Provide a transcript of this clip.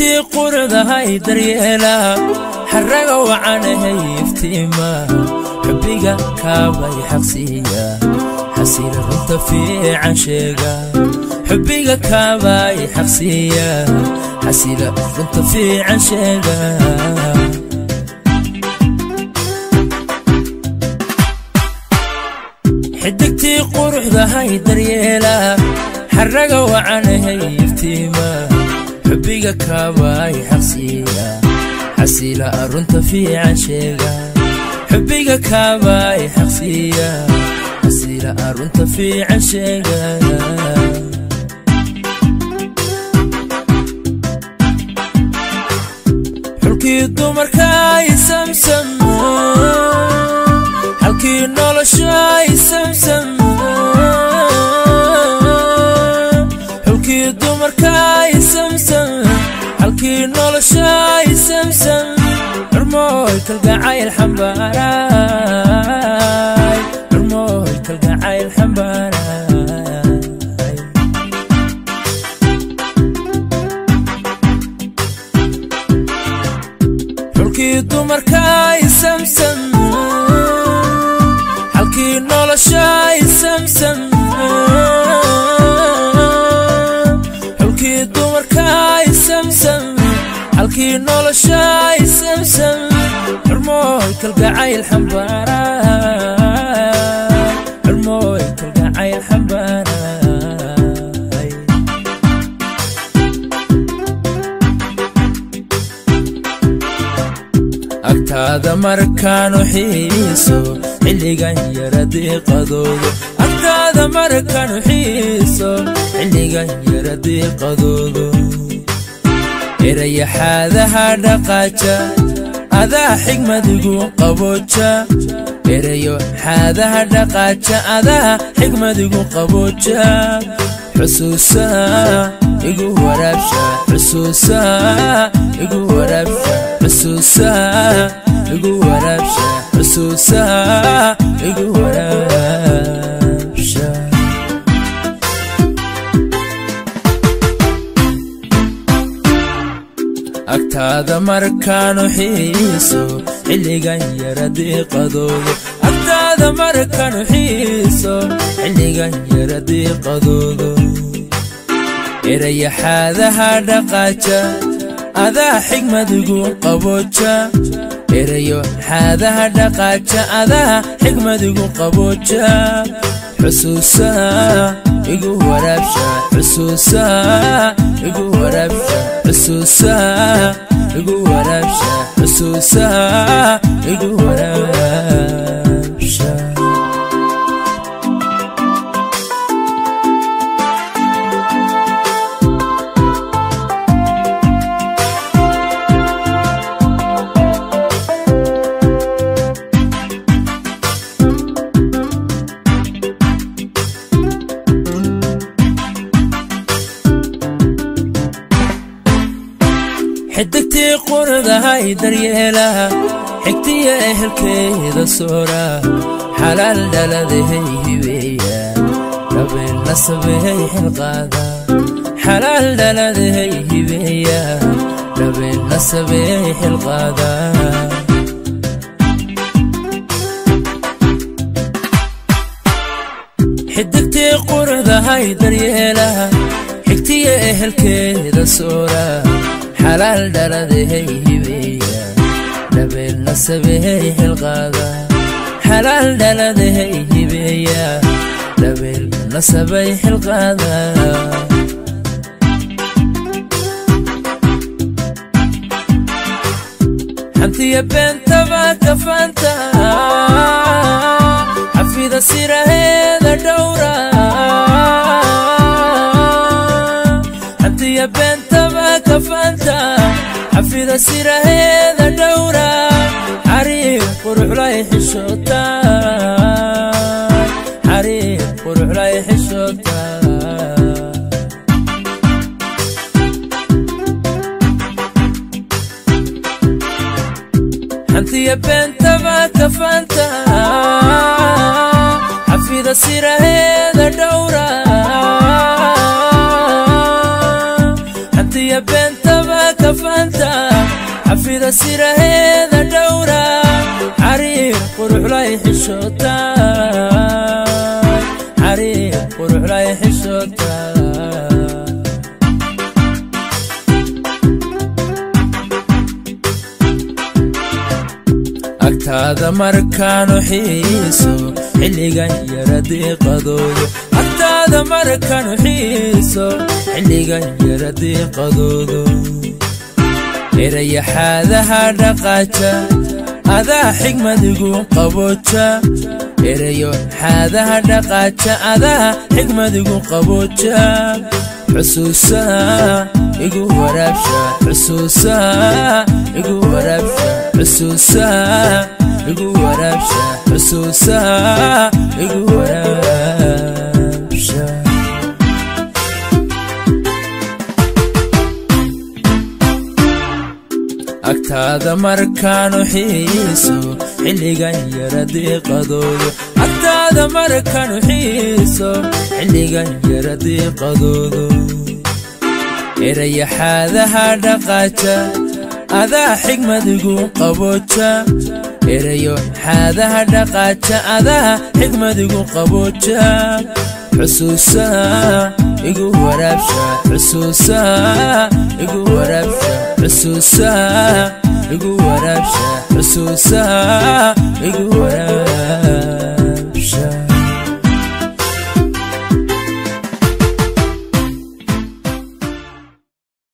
انتي قرده هاي دريلا حرقه وعنه يفتيما حبيقا كاباي حقسيا حسير غلطة في عشيقا حبيقا كاباي حقسيا حسير غلطة في عشيقا حدقتي قرده هاي دريلا حرقه وعنه يفتيما xubbiga kaabay xaqsiiya xasiila runta fiican sheega. Xubbiga kaabay xaqsiiya xasiila runta fiican sheega. Xulkii dumarkay samsam halkii noloshay samsam xulkii halkii noloshay samsam xurmooy kalgacayl xambaaray. Xurmooy kalgacayl xambaaray. Xulkii dumarkay samsam halkii noloshay samsam halkii noloshay samsam xurmooy kalgacayl xambaaray xurmooy kalgacayl xambaaray agtaada markaanu xiiso xilligan yara diiqadoodo agtaada markaanu xiiso xilligan yara diiqadoodo erayaxaadaha dhaqaaja adaa xigmadigu qabooja erayo xaadaha dhaqaaja adaa xigmadigu qabooja xusuusa igu waraabsha xusuusa igu waraabsha xusuusa igu waraabsha xusuusa markaanu xiiso xilligan yara diiqadoodo agtaada markaanu xiiso xilligan yara diiqadoodo erayaxaadaha dhaqaaja adaa xigmadigu qabooja. Erayo xaadaha dhaqaaja adaa xigmadigu qabooja. Xusuusa igu waraabsha xusuusa igu waraabsha xusuusa igu waraabsha xusuusa igu waraabsha حدقتي هاي يدريلا حكتي أهل كيدا صورة. حلال دالا دهي هبيا ربي النصب هي حلقادا حلال دالا دهي هبيا ربي النصب هي حلقادا حدقتي هاي يدريلا حكتي أهل كيدا صورة. Xalaal dhaladahay hibeeya dhabeel nasabehay xilqaada xalaal dhaladahay hibeeya dhabeel nasabay xilqaada xantiya beentaba kafaanta xafida siraheeda xafida siraheeda dhowra xariir quruxlay xishoota xantiya beentaba kafaanta xafida siraheeda dhowra beentaba kafanta xafida siraheeda dhowra xariir quruxlay xishoota agtaada markaanu xiiso xilligan yara diiqadoodo agtaada markaanu xiiso xilligan yara diiqadoodo erayaxaadaha dhaqaaja adaa xigmadigu qabooja. Erayo xaadaha dhaqaaja adaa xigmadigu qabooja. Xusuusaha igu waraabsha xusuusaha igu waraabsha xusuusaha igu waraabsha xusuusaha igu waraabsha agtaada markaanu xiiso xilligan yara diiqadoodo agtaada markaanu xiiso xilligan yara diiqadoodo erayaxaadaha dhaqaaja adaa xigmadigu qabooja. Erayo xaadaha dhaqaaja adaa xigmadigu qabooja. Xusuusaha igu waraabsha xusuusaha igu waraabsha xusuusaha igu waraabsha xusuusaha igu waraabsha